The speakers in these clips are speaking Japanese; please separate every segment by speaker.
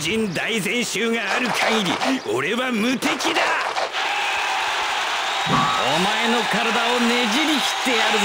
Speaker 1: 人大全集がある限り俺は無敵だ。お前の体をねじり切ってやるぜ。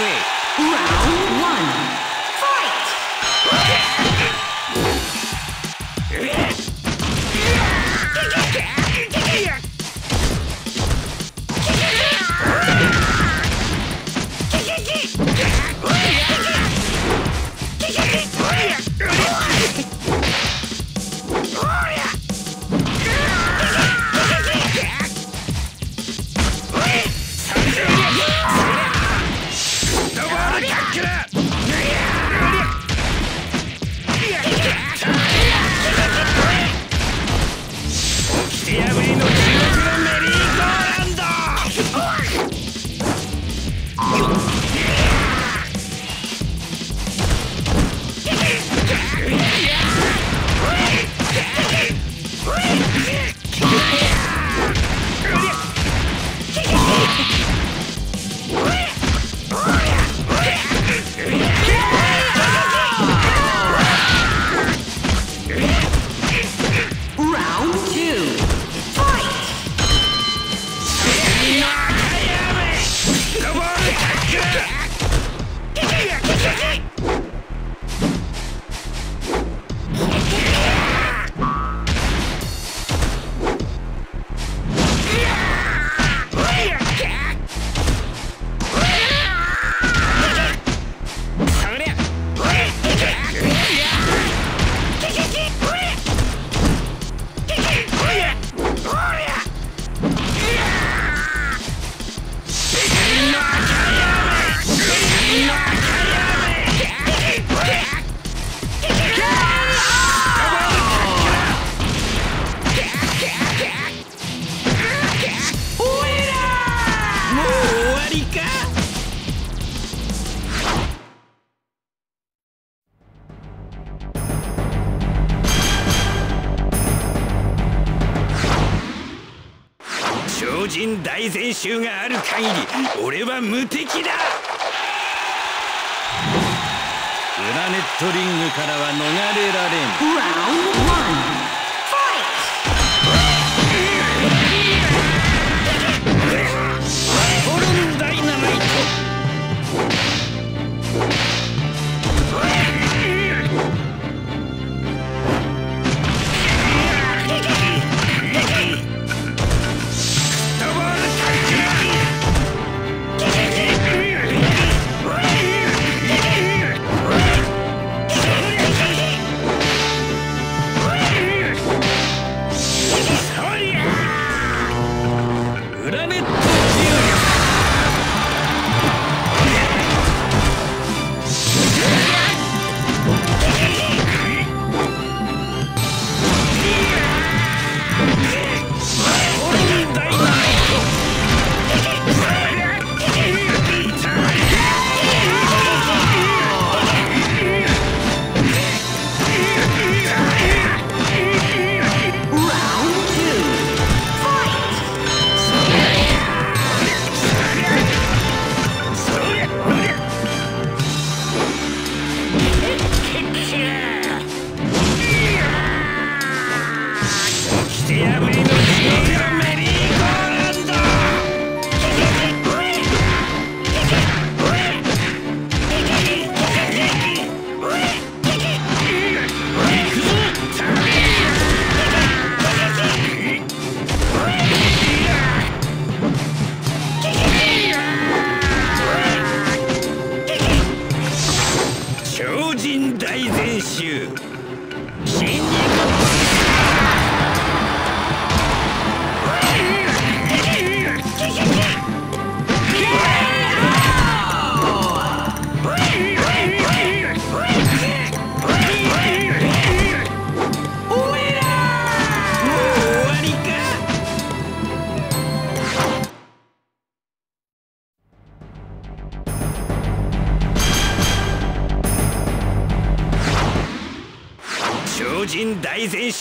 Speaker 1: トリングからは逃れられん。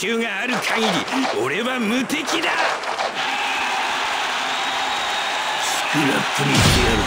Speaker 1: 習がある限り俺は無敵だ。スクラップにしてやるぜ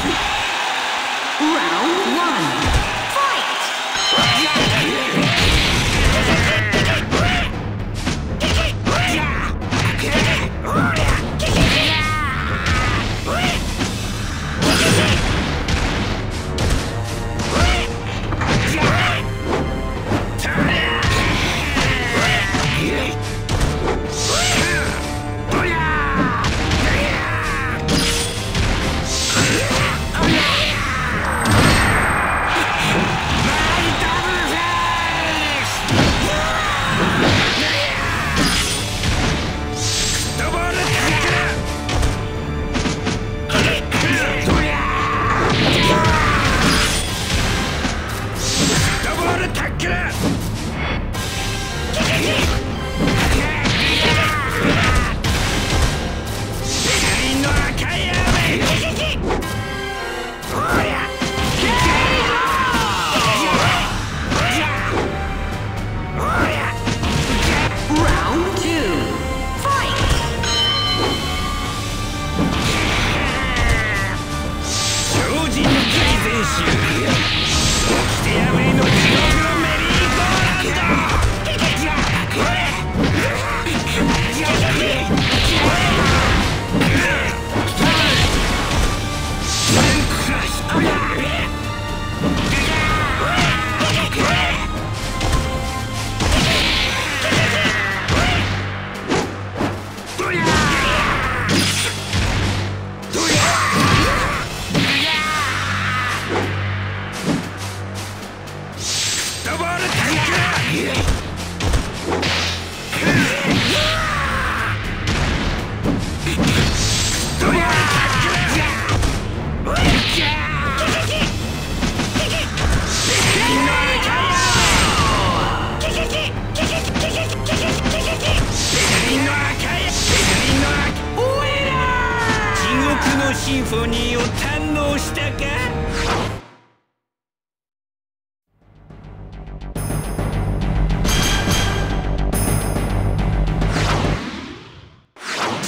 Speaker 1: フォニーを堪能したか？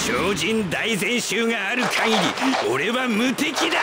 Speaker 1: 超人大全集がある限り俺は無敵だ。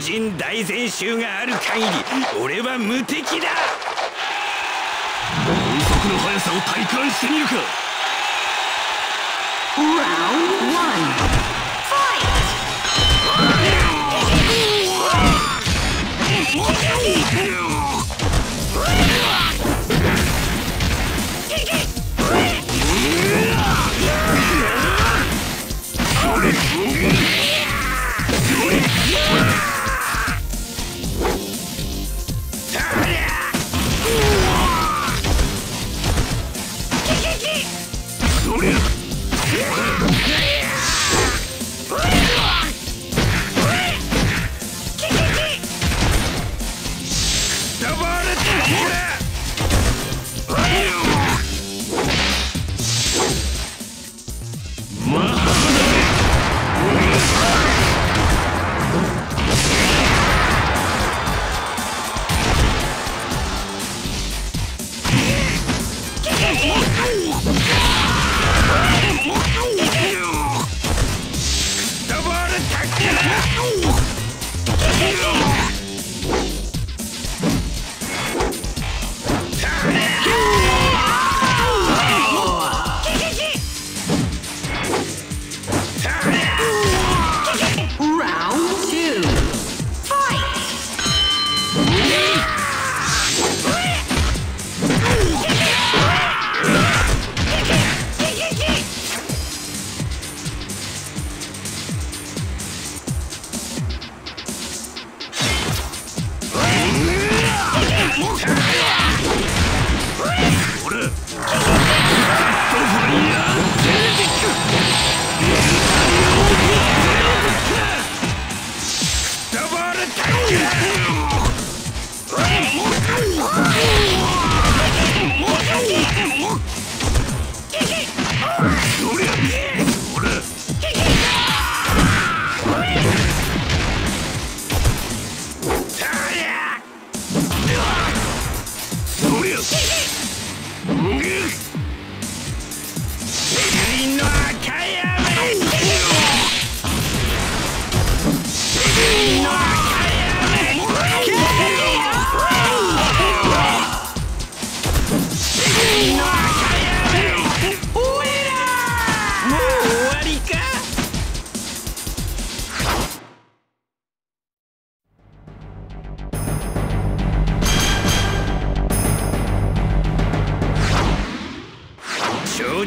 Speaker 1: 人大全集がある限り俺は無敵だ。
Speaker 2: 音速の速さを体感してみるか。
Speaker 3: Round
Speaker 2: Whoa!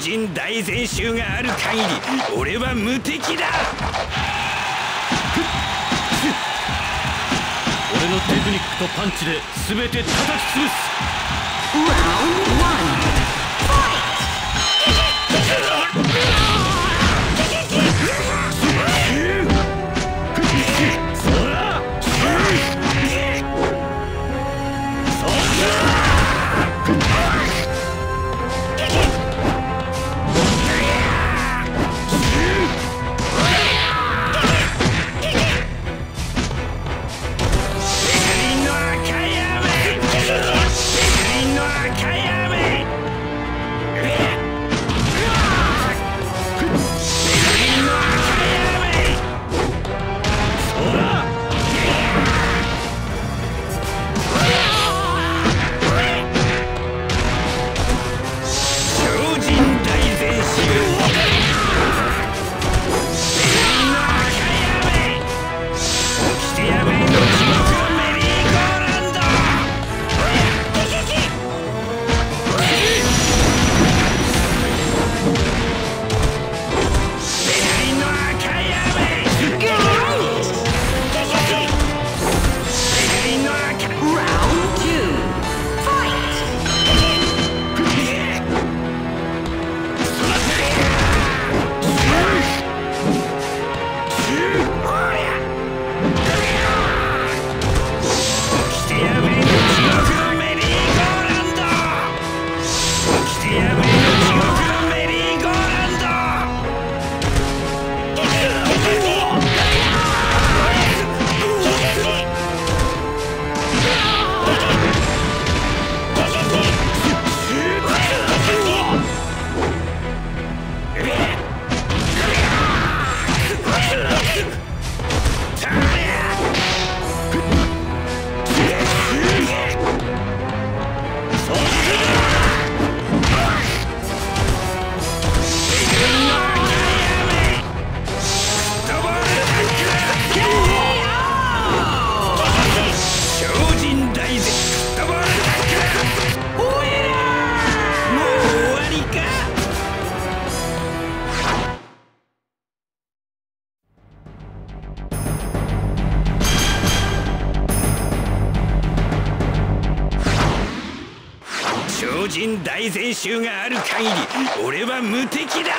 Speaker 2: 人大全集がある限り俺は無敵だ。
Speaker 1: 俺のテクニックとパンチで全て叩き潰す。
Speaker 2: 俺は無敵だ。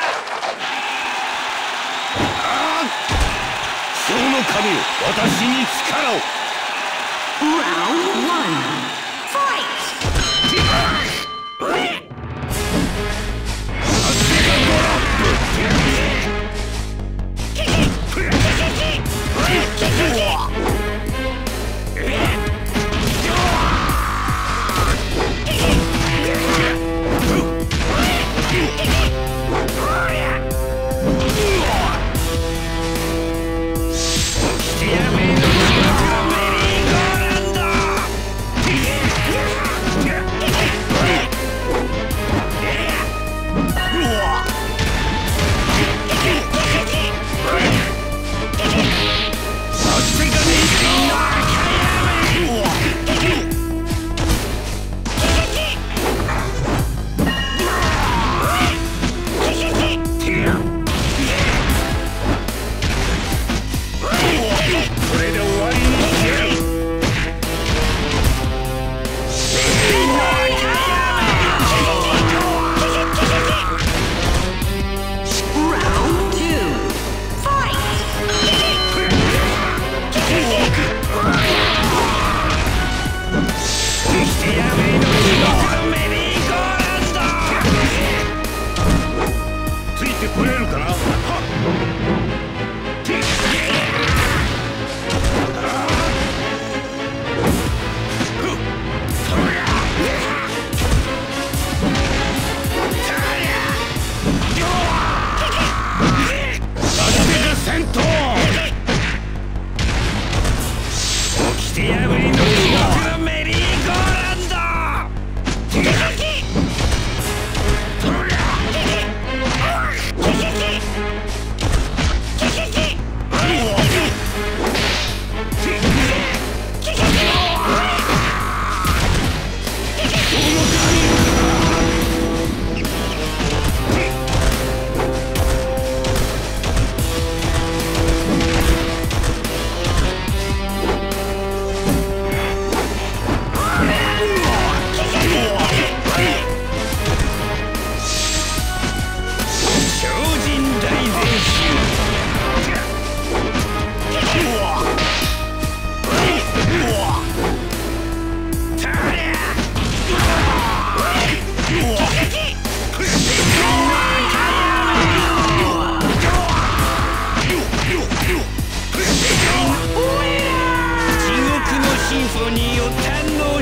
Speaker 1: その神私に力を。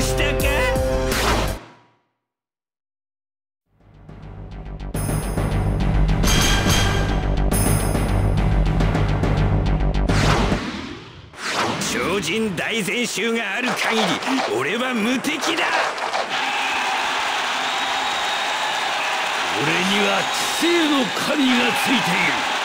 Speaker 4: したか超
Speaker 1: 人大全集がある限り俺は無敵だ。
Speaker 2: 俺には知性の神がついている。